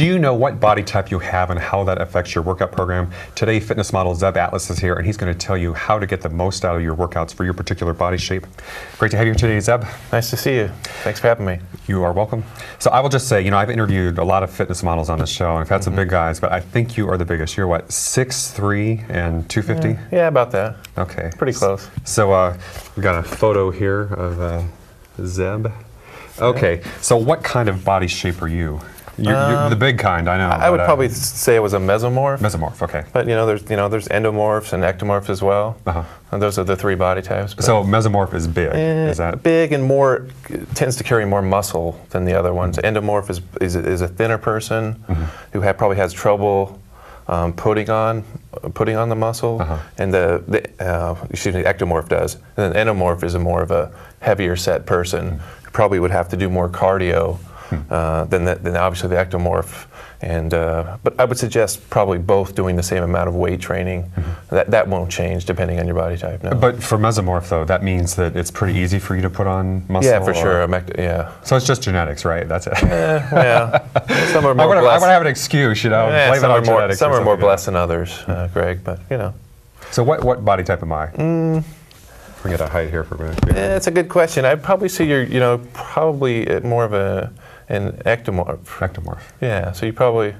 Do you know what body type you have and how that affects your workout program? Today, fitness model Zeb Atlas is here, and he's going to tell you how to get the most out of your workouts for your particular body shape. Great to have you here today, Zeb. Nice to see you. Thanks for having me. You are welcome. So I will just say, you know, I've interviewed a lot of fitness models on this show, and I've had some big guys, but I think you are the biggest. You're what, 6'3 and 250? Yeah, about that. Okay. Pretty close. So uh, we got a photo here of uh, Zeb. Okay, so what kind of body shape are you? You're the big kind, I know. I would but, uh, probably say it was a mesomorph. mesomorph. Okay. but you know, there's you know, there's endomorphs and ectomorphs as well. Uh-huh. And those are the three body types. So mesomorph is big. Eh, is that big and more tends to carry more muscle than the other ones. Endomorph is is, is a thinner person Mm-hmm. who ha- probably has trouble um, putting on putting on the muscle, Uh-huh. and the, the uh, excuse me, ectomorph does. And then endomorph is a more of a heavier set person Mm-hmm. who probably would have to do more cardio Hmm. Uh, than the, than obviously the ectomorph. And uh, but I would suggest probably both doing the same amount of weight training. That that won't change depending on your body type. No. Mm-hmm. But for mesomorph, though, that means that it's pretty easy for you to put on muscle. yeah, for or- sure. Ect- yeah. So it's just genetics, right? That's it. Eh, yeah. Some are I more I blessed. would have an excuse, you know. Yeah, blame it some on are more, some are more blessed than others, uh, Greg. But you know. So what, what body type am I? Mm. Forget a height here for a minute. eh, it's a good question. I'd probably say you're, you know, probably more of a an ectomorph. Ectomorph. Yeah. So you probably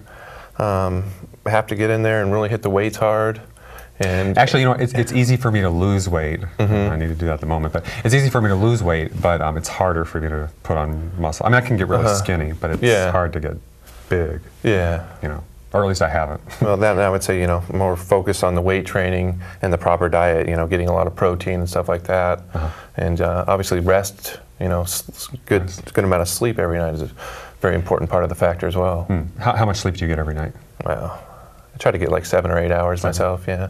um, have to get in there and really hit the weights hard. And Actually, you know, it's, it's easy for me to lose weight. Mm-hmm. I need to do that at the moment, but it's easy for me to lose weight, but um, it's harder for me to put on muscle. I mean, I can get really Uh-huh. skinny, but it's Yeah. hard to get big, yeah. you know, or at least I haven't. Well, then I would say you know more focus on the weight training and the proper diet. You know, getting a lot of protein and stuff like that, and uh, obviously rest. You know, s- s- good good amount of sleep every night is a very important part of the factor as well. Hmm. How, how much sleep do you get every night? Well, I try to get like seven or eight hours myself. Yeah.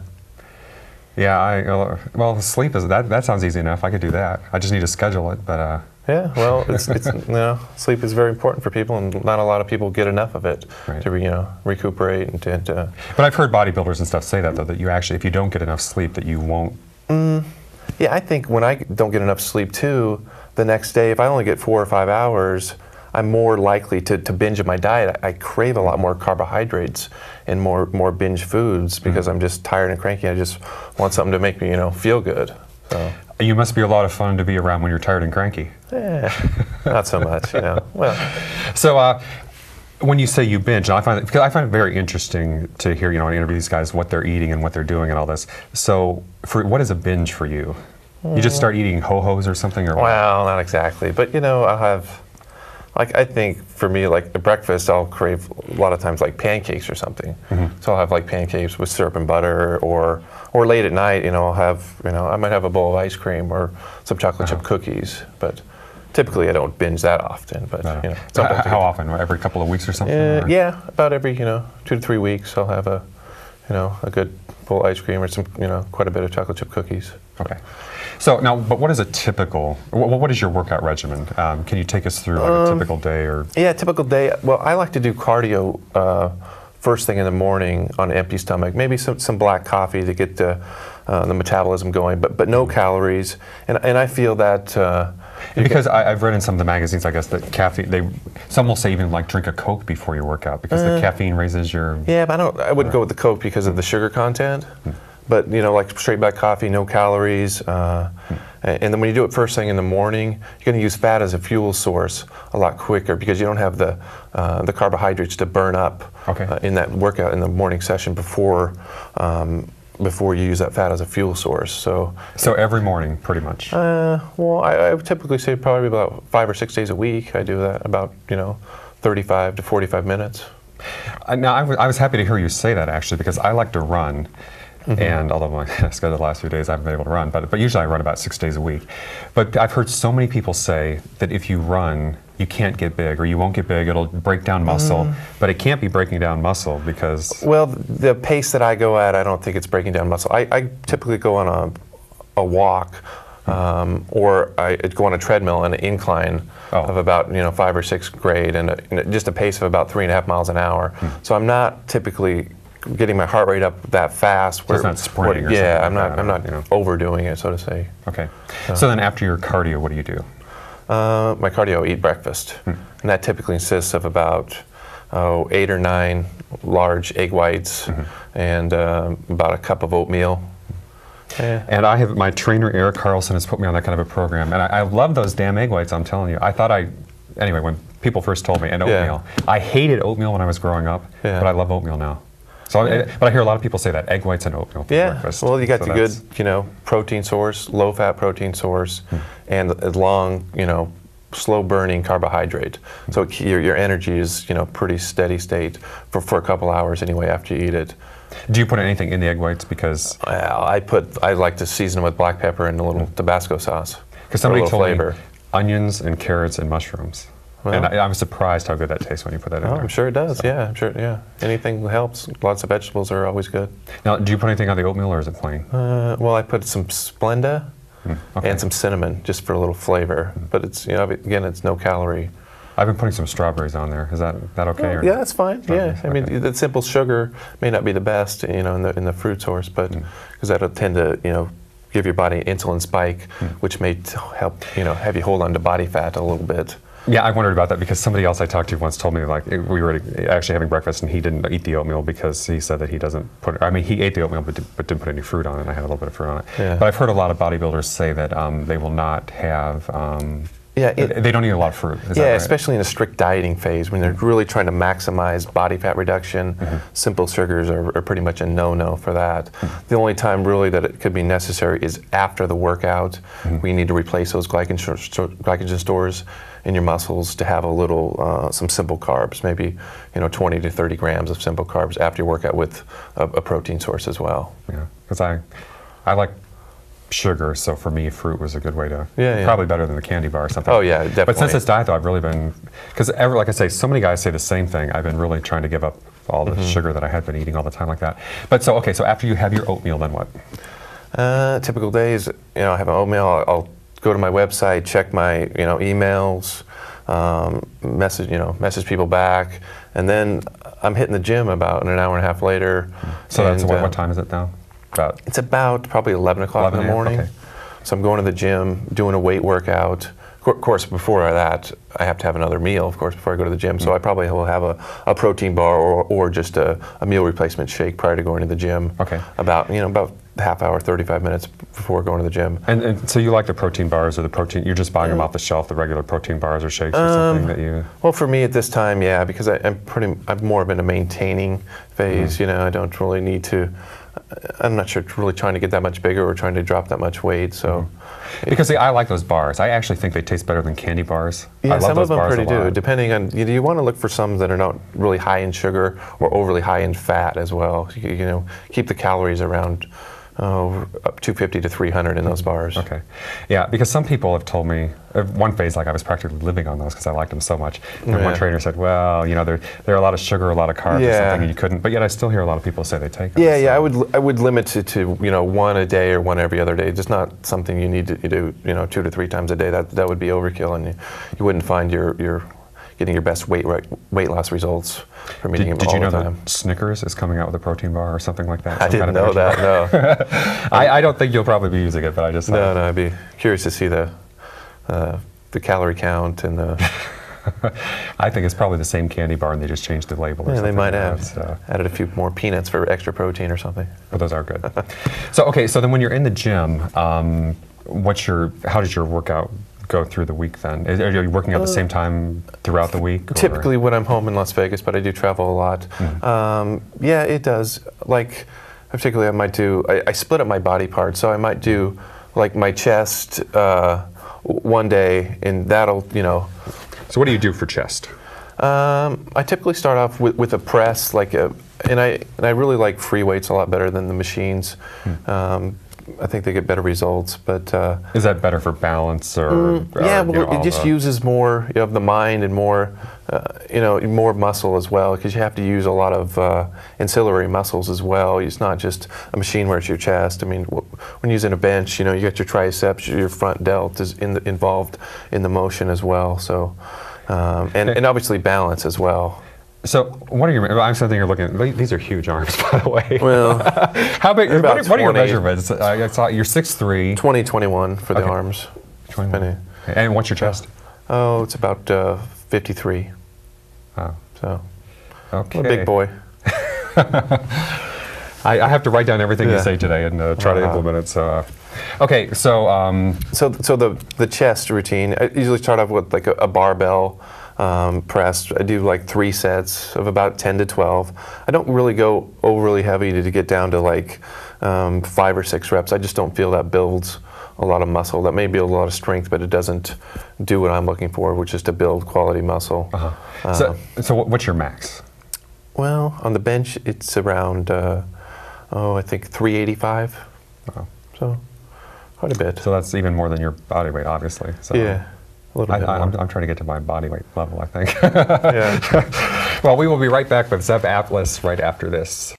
Yeah, I uh, well, sleep is that. That sounds easy enough. I could do that. I just need to schedule it. But uh, Yeah. Well, it's, it's you know sleep is very important for people, and not a lot of people get enough of it Right. to re, you know recuperate and to. to but I've heard bodybuilders and stuff say that though that you actually, if you don't get enough sleep, that you won't. Mm, yeah, I think when I don't get enough sleep too, the next day, if I only get four or five hours, I'm more likely to, to binge in my diet. I, I crave a lot more carbohydrates and more more binge foods mm. because I'm just tired and cranky. I just want something to make me, you know, feel good. So, You must be a lot of fun to be around when you're tired and cranky. eh, not so much, you know. Well, So, uh, when you say you binge, and I find it, because I find it very interesting to hear, you know, when I interview these guys, what they're eating and what they're doing and all this. So, for what is a binge for you? You just start eating ho hos or something, or what? well, not exactly, but you know, I'll have. Like I think for me, like at breakfast, I'll crave a lot of times like pancakes or something. So I'll have like pancakes with syrup and butter, or or late at night, you know, I'll have you know I might have a bowl of ice cream or some chocolate chip cookies. But typically, I don't binge that often. But Uh, you know, sometimes how often? Every couple of weeks or something? Uh, or- yeah, about every you know two to three weeks, I'll have a you know a good bowl of ice cream or some you know quite a bit of chocolate chip cookies. Okay. So now, but what is a typical? What, what is your workout regimen? Um, can you take us through like a typical day or? Yeah, typical day. Well, I like to do cardio uh, first thing in the morning on an empty stomach. Maybe some, some black coffee to get the, uh, the metabolism going, but but no calories. And and I feel that. Uh, Because I, I've read in some of the magazines, I guess that caffeine. They some will say even like drink a Coke before your workout because the caffeine raises your. yeah, but I don't. I wouldn't go with the Coke because of the sugar content. But you know, like straight black coffee, no calories. Uh, and and then when you do it first thing in the morning, you're going to use fat as a fuel source a lot quicker because you don't have the uh, the carbohydrates to burn up Okay. uh, in that workout in the morning session before um, before you use that fat as a fuel source. So, So every morning, pretty much. uh, well, I, I would typically say probably about five or six days a week. I do that about you know 35 to 45 minutes. Uh, now, I wa- I was happy to hear you say that actually because I like to run. Mm-hmm. And although my schedule the last few days I haven't been able to run, but, but usually I run about six days a week. But I've heard so many people say that if you run, you can't get big or you won't get big, it'll break down muscle. Mm. But it can't be breaking down muscle because. Well, the pace that I go at, I don't think it's breaking down muscle. I, I typically go on a, a walk. Um, or I go on a treadmill and an incline Oh. of about you know five or six grade and, a, and just a pace of about three and a half miles an hour. So I'm not typically getting my heart rate up that fast. it's not sprinting or yeah, I'm not. that, I'm not you know. overdoing it, so to say. Okay. So then after your cardio, what do you do? Uh, my cardio, eat breakfast, and that typically consists of about oh, eight or nine large egg whites Mm-hmm. and um, about a cup of oatmeal. Yeah. And I have my trainer Eric Carlson has put me on that kind of a program, and I, I love those damn egg whites. I'm telling you, I thought I, anyway, when people first told me and Yeah. oatmeal, I hated oatmeal when I was growing up, Yeah. but I love oatmeal now. So, I, but I hear a lot of people say that egg whites and oatmeal for Yeah, breakfast. well, you got So the good, you know, protein source, low fat protein source, hmm. and a long, you know, slow burning carbohydrate. Hmm. So it- your, your energy is, you know, pretty steady state for, for a couple hours anyway after you eat it. Do you put anything in the egg whites because? Well, I put, I like to season with black pepper and a little hmm. Tabasco sauce. Because somebody told flavor. me onions and carrots and mushrooms, and I, I'm surprised how good that tastes when you put that in Oh, there. I'm sure it does. Yeah, I'm sure. Yeah, anything helps. Lots of vegetables are always good. Now, do you put anything on the oatmeal or is it plain? Uh, well, I put some Splenda Hmm, okay. and some cinnamon just for a little flavor. But it's you know again it's no calorie. I've been putting some strawberries on there. Is that that okay? or- Yeah, that's fine. Yeah, I mean okay. the simple sugar may not be the best, you know, in the in the fruit source, but Hmm. because that'll tend to you know give your body an insulin spike, Hmm. which may t- help you know have you hold on to body fat a little bit. Yeah, I wondered about that because somebody else I talked to once told me like we were actually having breakfast and he didn't eat the oatmeal because he said that he doesn't put. I mean, he ate the oatmeal but, did, but didn't put any fruit on it. and I had a little bit of fruit on it. Yeah. But I've heard a lot of bodybuilders say that um, they will not have. Um, Yeah, it- they don't eat a lot of fruit. Is that yeah, right? especially in a strict dieting phase when they're really trying to maximize body fat reduction. Mm-hmm. Simple sugars are, are pretty much a no-no for that. The only time really that it could be necessary is after the workout. Mm-hmm. We need to replace those glycogen, glycogen stores in your muscles to have a little uh, some simple carbs, maybe you know 20 to 30 grams of simple carbs after your workout with a, a protein source as well. Yeah, because I, I like sugar, so for me, fruit was a good way to. Yeah, yeah. Probably better than the candy bar or something. Oh, yeah, definitely. But since this diet, though, I've really been because ever like I say, so many guys say the same thing. I've been really trying to give up all the sugar that I had been eating all the time like that. But so okay, so after you have your oatmeal, then what? Uh, typical days, you know, I have an oatmeal. I'll, I'll go to my website, check my, you know, emails, um, message, you know, message people back, and then I'm hitting the gym about an hour and a half later. So that's what, uh, what time is it now? About It's about probably 11 o'clock 11 in the morning. okay. So I'm going to the gym, doing a weight workout. Of course, before that, I have to have another meal, of course, before I go to the gym. Mm. So I probably will have a, a protein bar or, or just a, a meal replacement shake prior to going to the gym. Okay. About, you know, about half hour, 35 minutes before going to the gym. and, and so you like the protein bars or the protein? You're just buying them off the shelf, the regular protein bars or shakes or Um, something that you. Well, for me at this time, yeah, because I, I'm pretty, I'm more of in a maintaining phase. Mm-hmm. You know, I don't really need to. I'm not sure really trying to get that much bigger or trying to drop that much weight. So, Because see, I like those bars. I actually think they taste better than candy bars. yeah, I love some those of them bars pretty do. Depending on, you, know, you want to look for some that are not really high in sugar or overly high in fat as well. You, you know, keep the calories around oh, up 250 to 300 in those bars. Okay. Yeah, because some people have told me, uh, one phase, like I was practically living on those because I liked them so much. And one trainer said, well, you know, there, there are a lot of sugar, a lot of carbs or something, and you couldn't. But yet I still hear a lot of people say they take them. Yeah, yeah, I would I would limit it to you know one a day or one every other day. Just not something you need to do you know two to three times a day. That that would be overkill, and you, you wouldn't find your your getting your best weight weight loss results from eating Did, did you know that Snickers is coming out with a protein bar or something like that? I didn't know that. No, I, I don't think you'll probably be using it, but I just no, thought- no. I'd be curious to see the uh, the calorie count and the. I think it's probably the same candy bar, and they just changed the label. Or Yeah, they might like have so. added a few more peanuts for extra protein or something. But those are good. so okay, so then when you're in the gym, um, what's your how does your workout go through the week then? Is, are you working out the same time throughout the week? or- Uh, Typically, when I'm home in Las Vegas, but I do travel a lot. Mm-hmm. Um, yeah, it does. Like, particularly, I might do. I, I split up my body parts, so I might do like my chest uh, one day, and that'll you know. So what do you do for chest? Um, I typically start off with, with a press, like a, and I and I really like free weights a lot better than the machines. Hmm. Um, I think they get better results, but. Uh, Is that better for balance or? or, Mm, yeah, you well, know, it just the- uses more of the mind and more, uh, you know, more muscle as well, because you have to use a lot of uh, ancillary muscles as well. It's not just a machine where it's your chest. I mean, w- when using a bench, you know, you got your triceps, your front delt is in the, involved in the motion as well. So, um, and, and obviously balance as well. So what are your? I'm something you're looking. at. These are huge arms, by the way. Well, how big? What are, what are your 20. measurements? I I saw you're six three. 2021 for the Okay. arms. Depending. And what's your chest? Oh, it's about uh, 53. Oh. So. Okay. I'm a big boy. I, I have to write down everything you say today and uh, try to implement it. So, uh, okay, so um, So, so the the chest routine. I usually start off with like a, a barbell um, press. I do like three sets of about ten to twelve. I don't really go overly heavy to, to get down to like um, five or six reps. I just don't feel that builds a lot of muscle. That may build a lot of strength, but it doesn't do what I'm looking for, which is to build quality muscle. uh-huh. so, so what's your max? Well, on the bench, it's around uh, oh, I think 385. Wow. So quite a bit. So that's even more than your body weight, obviously. So yeah, a little I, bit I. I'm trying to get to my body weight level, I think. yeah. well, we will be right back with Zeb Atlas right after this.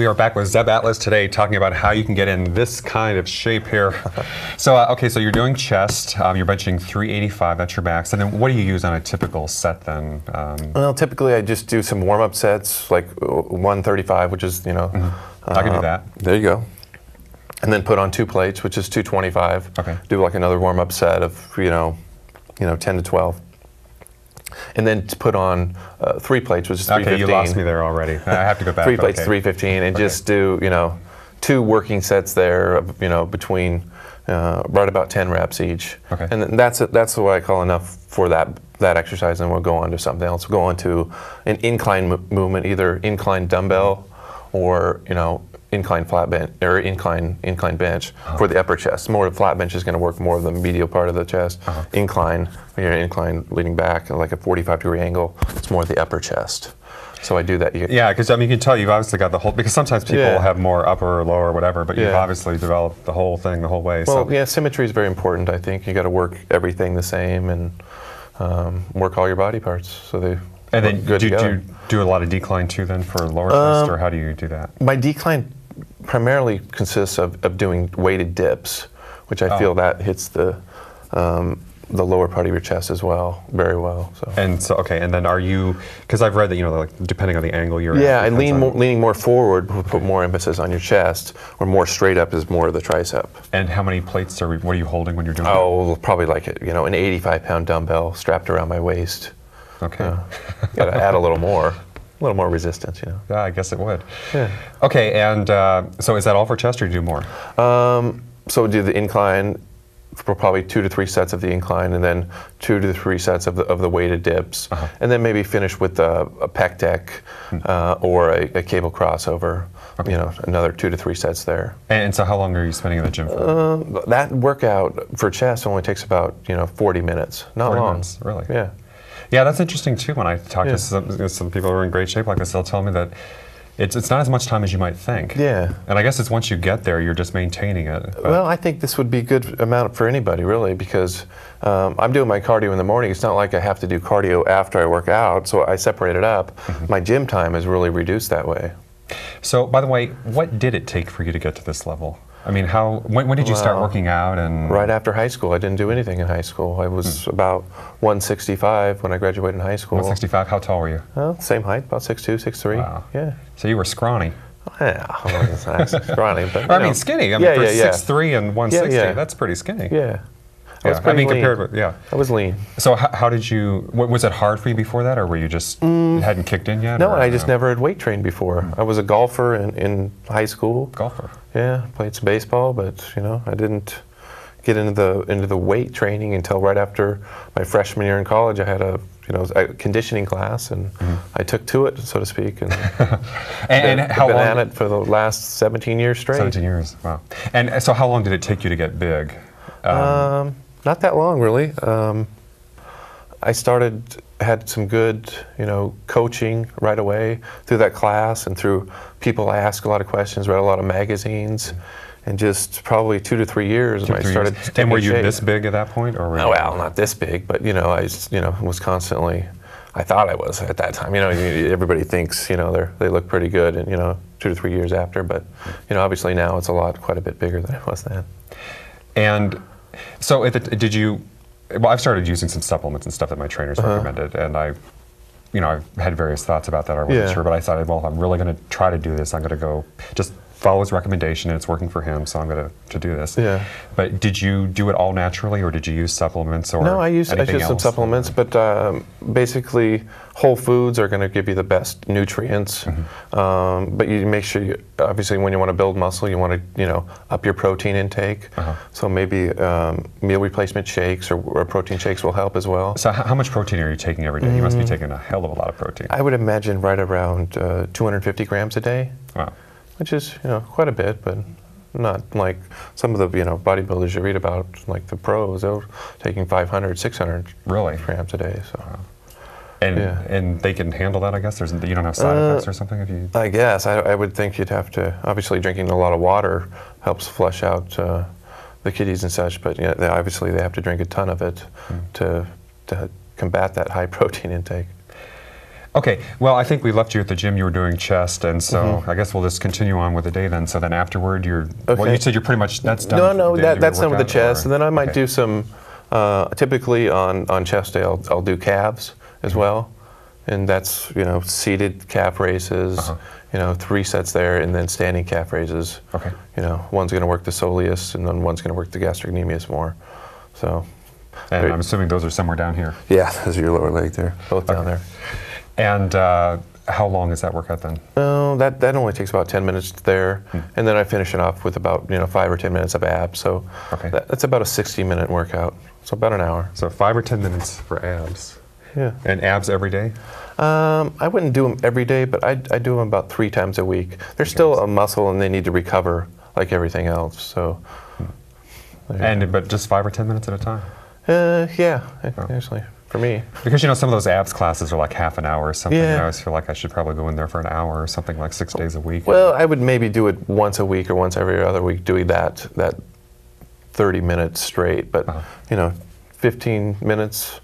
We are back with Zeb Atlas today talking about how you can get in this kind of shape here. so, uh, okay, so you're doing chest, um, you're benching 385, that's your max. And then what do you use on a typical set then? Um, Well, typically I just do some warm-up sets, like uh, 135, which is you know. Mm-hmm. I can do uh, that. There you go. And then put on two plates, which is 225. Okay. Do like another warm-up set of you know, you know, 10 to 12. And then to put on uh, three plates, which is 315. okay, you lost me there already. I have to go back. Three plates, okay. 315, and Okay. just do you know, two working sets there, you know, between uh, right about 10 reps each. Okay. And then that's that's what I call enough for that that exercise, and we'll go on to something else. We'll go on to an incline mo- movement, either incline dumbbell or you know incline flat bench or incline incline bench Uh-huh. for the upper chest. More the flat bench is going to work more of the medial part of the chest. Uh-huh. Incline, when you're incline leaning back at like a 45 degree angle, it's more the upper chest. So I do that. You- Yeah, because I mean, you can tell you've obviously got the whole. Because sometimes people Yeah. have more upper or lower or whatever, but you've obviously developed the whole thing the whole way. Well, so yeah, symmetry is very important. I think you got to work everything the same and um, work all your body parts so they and then good do, do you do a lot of decline too then for lower chest, Um, or how do you do that? My decline primarily consists of, of doing weighted dips, which I Oh. feel that hits the um, the lower part of your chest as well, very well. So. And so okay, and then are you? Because I've read that you know, like depending on the angle you're yeah, at. Lean more, leaning more forward will put more emphasis on your chest, or more straight up is more of the tricep. And how many plates are? we- What are you holding when you're doing? Oh, probably like it, you know, an 85 pound dumbbell strapped around my waist. that? okay. Got to add a little more, a little more resistance, you know. Yeah, I guess it would. Yeah. Okay, and uh, so is that all for chest, or do you do more? Um, so do the incline for probably two to three sets of the incline, and then two to three sets of the, of the weighted dips, Uh-huh. and then maybe finish with a, a pec deck uh, or a, a cable crossover. Okay. You know, another two to three sets there. And, so how long are you spending in the gym for? Um, that workout for chest only takes about you know 40 minutes. Not 40 long. minutes, really? Yeah. Yeah, that's interesting too. When I talk Yeah. to some, some people who are in great shape like this, they'll tell me that it's, it's not as much time as you might think. Yeah. And I guess it's once you get there, you're just maintaining it. But- Well, I think this would be a good amount for anybody, really, because um, I'm doing my cardio in the morning. It's not like I have to do cardio after I work out, so I separate it up. Mm-hmm. My gym time is really reduced that way. so, by the way, what did it take for you to get to this level? I mean, how? When, when did you start Well, working out? And Right after high school, I didn't do anything in high school. I was hmm. about 165 when I graduated in high school. 165. How tall were you? Well, same height, about 6'2", 6'3". Wow. Yeah. So you were scrawny. Yeah, I wasn't scrawny, but I you mean, skinny. I mean, yeah, for yeah, yeah. 6'3 and 160, yeah. that's pretty skinny. Yeah. I Yeah, was I pretty mean, lean. compared with yeah. I was lean. So how, how did you? wa- Was it hard for you before that, or were you just it hadn't kicked in yet? Mm. No, or, I just uh, never had weight trained before. I was a golfer in, in high school. golfer. Yeah, played some baseball, but you know, I didn't get into the into the weight training until right after my freshman year in college. I had a you know a conditioning class, and I took to it, so to speak, and, And, and been, how been long? at it for the last 17 years straight. 17 years. Wow. And so how long did it take you to get big? Um, Um, not that long, really. Um, I started had some good, you know, coaching right away through that class and through people I asked a lot of questions, read a lot of magazines, and just probably two to three years, two, and I three started. years. And were you shape. this big at that point, or Oh, well, not this big, but you know, I you know was constantly. I thought I was at that time. You know, everybody thinks you know they they look pretty good, and you know, two to three years after. But you know, obviously now it's a lot, quite a bit bigger than it was then. And so, the, did you? Well, I've started using some supplements and stuff that my trainers Uh-huh. recommended, and I, you know, I've had various thoughts about that. I wasn't Yeah. sure, but I decided, well, if I'm really going to try to do this, I'm going to go just follow his recommendation and it's working for him, so I'm going to, to do this. Yeah. But did you do it all naturally, or did you use supplements or No, I used, I anything use some supplements, but um, basically, whole foods are going to give you the best nutrients. Mm-hmm. Um, but you make sure, you, obviously, when you want to build muscle, you want to you know up your protein intake. Uh-huh. So maybe um, meal replacement shakes or, or protein shakes will help as well. So how much protein are you taking every day? You must be taking a hell of a lot of protein. Mm. I would imagine right around uh, 250 grams a day, wow. Which is you know quite a bit, but not like some of the you know bodybuilders you read about, like the pros, they're taking 500, 600 Really? grams a day. So. And Yeah. and they can handle that, I guess. There's you don't have side Uh, effects or something if you. I guess I, I would think you'd have to. Obviously, drinking a lot of water helps flush out uh, the kidneys and such. But you know, they, obviously, they have to drink a ton of it to to combat that high protein intake. Okay. Well, I think we left you at the gym. You were doing chest, and so Mm-hmm. I guess we'll just continue on with the day then. So then afterward, you're. Well, you said you're pretty much that's done. no, no, that, that's done with the chest, or- and then I might okay. do some. Uh, typically on on chest day, I'll, I'll do calves as Mm-hmm. well, and that's you know seated calf raises. Uh-huh. You know, three sets there, and then standing calf raises. Okay. You know, one's going to work the soleus, and then one's going to work the gastrocnemius more. So. And. I'm assuming those are somewhere down here. Yeah, those are your lower leg there, both down there. And uh, how long is that workout then? Oh, that, that only takes about 10 minutes there, Hmm. and then I finish it off with about you know five or 10 minutes of abs. So Okay. that, that's about a 60 minute workout. So about an hour. So five or ten minutes for abs. Yeah. And abs every day. Um, I wouldn't do them every day, but I, I do them about three times a week. They're still a muscle, and they need to recover like everything else. So. there. And but just five or ten minutes at a time. Uh, yeah, Oh. actually, for me. Because you know some of those abs classes are like half an hour or something. Yeah. I always feel like I should probably go in there for an hour or something like six days a week. Well, I would maybe do it once a week or once every other week, doing that that 30 minutes straight. But Uh-huh. you know, 15 minutes,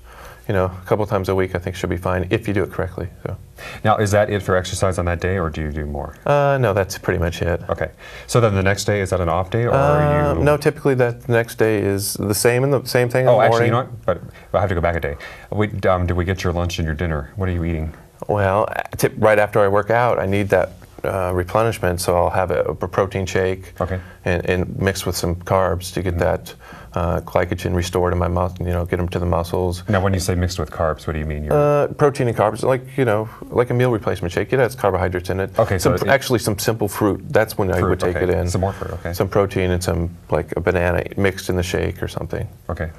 you know, a couple times a week, I think should be fine if you do it correctly. So, now is that it for exercise on that day, or do you do more? uh, no, that's pretty much it. Okay. So then the next day is that an off day, or Uh, are you? no, typically that next day is the same and the same thing. Oh, actually, you know what? But I have to go back a day. We, um, did we get your lunch and your dinner? What are you eating? Well, tip, right after I work out, I need that uh, replenishment, so I'll have a, a protein shake Okay. and, and mixed with some carbs to get that uh, glycogen restored in my muscle. You know, get them to the muscles. Now, when you say mixed with carbs, what do you mean? You're, Uh, protein and carbs, like you know, like a meal replacement shake. It has carbohydrates in it. Okay, so Some- it- actually some simple fruit. That's when I would take okay. it in. Some more fruit, okay. Some protein and some like a banana mixed in the shake or something. okay.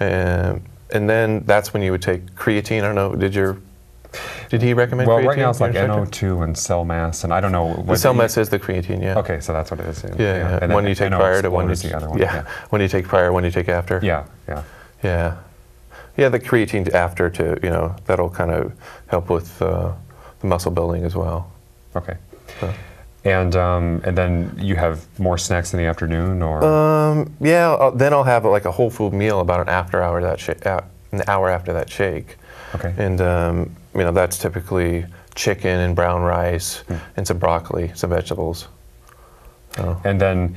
And and then that's when you would take creatine. I don't know. Did your did he recommend Well, creatine? right now it's like? NO2 and cell mass, and I don't know what The cell mass is the creatine. Yeah. Okay, so that's what it is. Yeah. yeah. And When you take NO prior to when you is the other one. Yeah. When you take prior, when you take after. Yeah, yeah. Yeah. Yeah, the creatine after to, you know, that'll kind of help with uh, the muscle building as well. Okay. So. And um, and then you have more snacks in the afternoon, or Um, yeah, I'll, then I'll have like a whole food meal about an after hour that uh, an hour after that shake. okay. And um, you know, that's typically chicken and brown rice Hmm. and some broccoli, some vegetables. So. And then,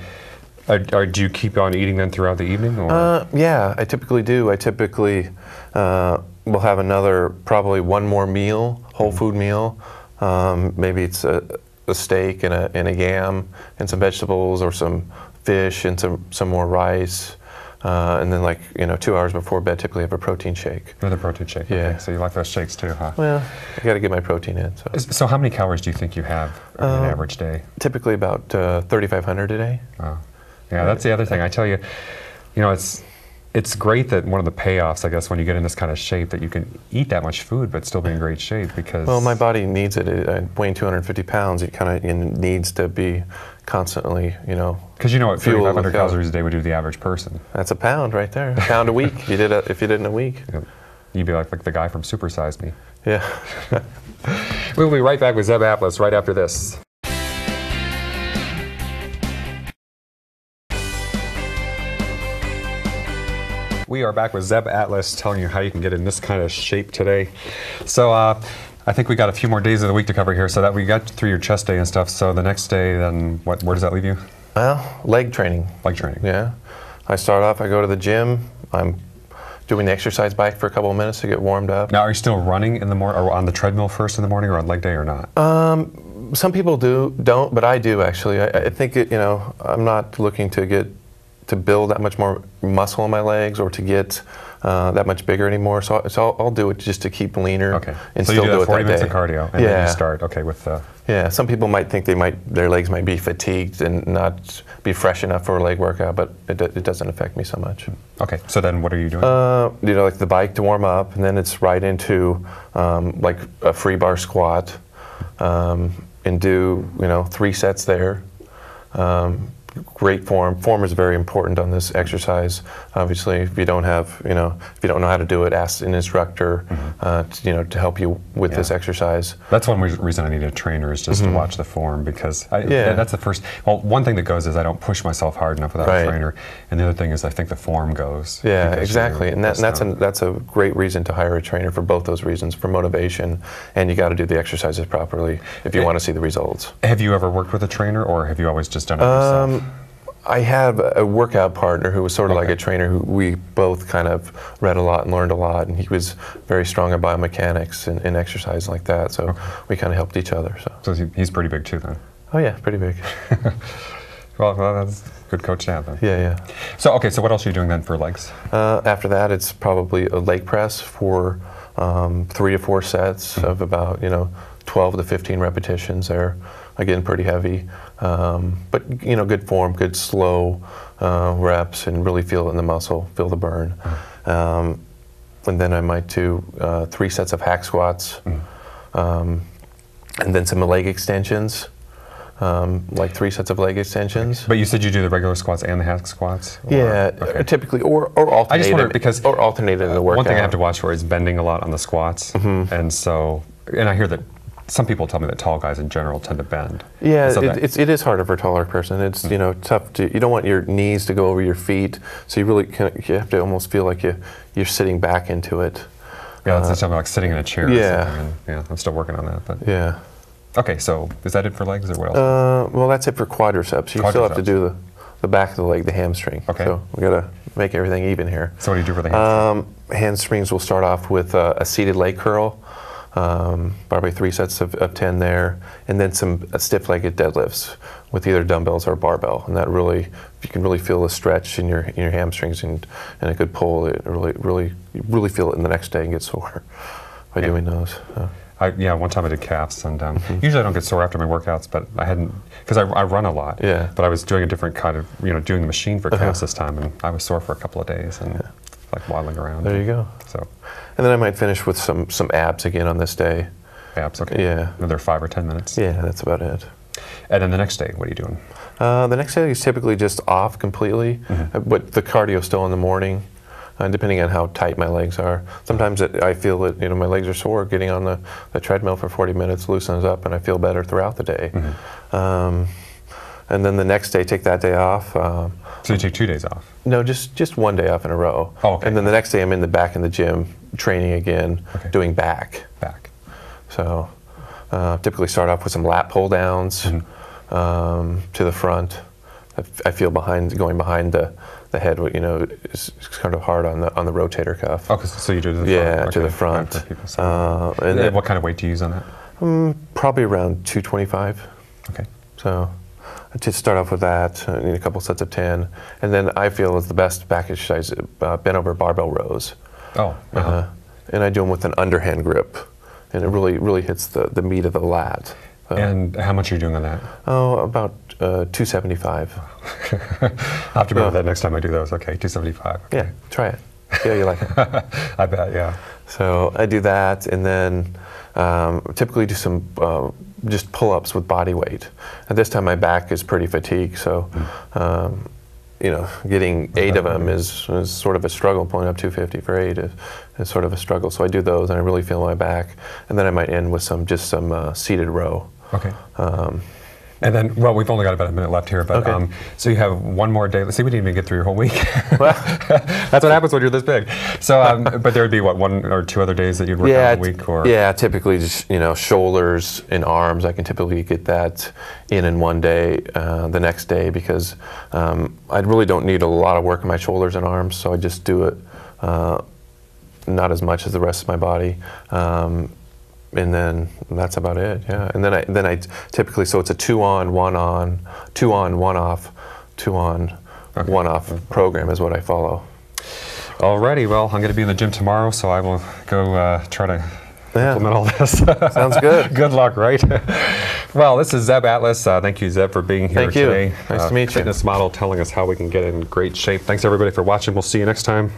uh, or do you keep on eating then throughout the evening, or Uh, yeah, I typically do. I typically uh, will have another, probably one more meal, whole food meal. Um, maybe it's a, a steak and a, and a yam and some vegetables or some fish and some, some more rice. Uh, and then, like, you know, two hours before bed, typically have a protein shake. another protein shake? Yeah. Okay, so you like those shakes too, huh? Well, I got to get my protein in. So So how many calories do you think you have an Um, average day? typically about uh, 3,500 a day. Wow. Yeah, that's the other thing. I tell you, you know, it's it's great that one of the payoffs, I guess, when you get in this kind of shape, that you can eat that much food but still be in great shape because. Well, my body needs it. I weighing 250 pounds, it kind of needs to be constantly, you know. Because you know what, fuel 3,500 the calories a day would do the average person. That's a pound right there. A pound a week. if you did it, if you did it in a week. You'd be like, like the guy from Super Size Me. Yeah. We'll be right back with Zeb Atlas right after this. We are back with Zeb Atlas telling you how you can get in this kind of shape today. So uh, I think we got a few more days of the week to cover here. So that we got through your chest day and stuff. So the next day, then what? Where does that leave you? Well, leg training. Leg training. Yeah. I start off. I go to the gym. I'm doing the exercise bike for a couple of minutes to get warmed up. Now, are you still running in the morning, or on the treadmill first in the morning, or on leg day, or not? Uh, some people do don't, but I do actually. I, I think it, you know I'm not looking to get to build that much more muscle in my legs or to get uh, that much bigger anymore. So, so I'll, I'll do it just to keep leaner Okay. and so still you do, do, that it 40 that minutes day. of cardio, and then Yeah. you start. Okay, with the. Yeah, some people might think they might their legs might be fatigued and not be fresh enough for a leg workout, but it, it doesn't affect me so much. Okay, so then what are you doing? Uh, you know, like the bike to warm up, and then it's right into um, like a free bar squat, um, and do you know three sets there. Um, great form. Form is very important on this exercise. Obviously, if you don't have you know if you don't know how to do it, ask an instructor. Uh, to, you know to help you with this exercise. That's one reason I need a trainer is just to watch the form because I, Mm-hmm. Yeah. that's the first. Well, one thing that goes is I don't push myself hard enough without Right. a trainer, and the other thing is I think the form goes. Yeah, exactly, and, that, and that's a, that's a great reason to hire a trainer for both those reasons, for motivation, and you got to do the exercises properly if you Eh, want to see the results. Have you ever worked with a trainer, or have you always just done it yourself? I have a workout partner who was sort of like a trainer who we both kind of read a lot and learned a lot, and he was very strong in biomechanics and, and exercise like that. So we kind of helped each other. So So he- he's pretty big too, then. oh yeah, pretty big. Well, well that's good coach to have then. Yeah, yeah. So okay, so what else are you doing then for legs? Uh, after that, it's probably a leg press for um, three to four sets of about you know 12 to 15 repetitions. There, again, pretty heavy, um, but you know, good form, good slow uh, reps, and really feel it in the muscle, feel the burn. Um, and then I might do uh, three sets of hack squats, um, and then some leg extensions. Um, like three sets of leg extensions. But you said you do the regular squats and the hack squats. or- Yeah, Okay. typically, or or alternate. wondered because, or alternate in the workout. One thing I have to watch for is bending a lot on the squats, Mm-hmm. and so and I hear that some people tell me that tall guys in general tend to bend. Yeah, So it, it's, it is harder for a taller person. It's you know tough to. You don't want your knees to go over your feet, so you really of, you have to almost feel like you you're sitting back into it. yeah, that's something like sitting in a chair. yeah. And, yeah, I'm still working on that. But Yeah. okay, so is that it for legs or what else? Uh, well, that's it for quadriceps. You still have to do the, the back of the leg, the hamstring. Okay. So we got to make everything even here. so what do you do for the hamstring? Um, hamstrings will start off with uh, a seated leg curl, um, probably three sets of, of 10 there, and then some uh, stiff legged deadlifts with either dumbbells or barbell. And that really, if you can really feel the stretch in your, in your hamstrings and, and a good pull, it really, really, you really feel it in the next day and get sore by doing those. So. I, yeah, one time I did calves, and um, Mm-hmm. usually I don't get sore after my workouts, but I hadn't because I, I run a lot. Yeah. Uh-huh. But I was doing a different kind of you know doing the machine for calves this time, and I was sore for a couple of days and like waddling around. There you go. So And then I might finish with some, some abs again on this day. abs, okay. Yeah. Another five or ten minutes. Yeah, that's about it. And then the next day, what are you doing? Uh, the next day is typically just off completely, uh, but the cardio still in the morning, uh, depending on how tight my legs are. Sometimes it, I feel that you know my legs are sore. Getting on the, the treadmill for 40 minutes loosens up, and I feel better throughout the day. Um, and then the next day, take that day off. Um, So you take two days off. no, just just one day off in a row. Oh, okay. And then the next day, I'm in the back in the gym training again, Okay. doing back. Back. So uh, typically start off with some lat pull downs Mm-hmm. um, to the front. I, f- I feel behind going behind the, the head. You know, is kind of hard on the on the rotator cuff. Oh, so you do to the yeah, front. to the front. Yeah, so- Uh, and And then what kind of weight do you use on that? probably around 225. Okay. So I just start off with that. I need a couple sets of 10, and then I feel is the best back exercise uh, bent over barbell rows. Oh. uh Uh, and I do them with an underhand grip, and it really really hits the, the meat of the lat. So- And how much are you doing on that? Oh, about uh, 275. I'll have to remember that next time I do those. Okay, 275. Okay. Yeah, try it. Yeah, you like it. I bet, yeah. So I do that, and then um, typically do some uh, just pull-ups with body weight. At this time, my back is pretty fatigued, so um, you know, getting eight of them is, is sort of a struggle. Pulling up 250 for eight is, is sort of a struggle. So I do those, and I really feel my back. And then I might end with some just some uh, seated row. Okay. Um, And then, well, we've only got about a minute left here, but Okay. um, so you have one more day. Let's see, we didn't even get through your whole week. well, That's what happens when you're this big. So, um, but there would be what one or two other days that you'd work out a week, or yeah, typically just you know shoulders and arms. I can typically get that in in one day. Uh, the next day because um, I really don't need a lot of work in my shoulders and arms, so I just do it uh, not as much as the rest of my body. Um, and then that's about it. Yeah, and then I then I typically so it's a two on, one on, two on, one off, two on, Okay. one off program is what I follow. Alrighty, well, I'm going to be in the gym tomorrow, so I will go uh, try to Yeah. implement all this. Sounds good. good luck, right? well, this is Zeb Atlas. Uh, thank you, Zeb, for being here Thank you. today. Nice Uh, to meet you. Fitness model telling us how we can get in great shape. Thanks, everybody, for watching. We'll see you next time.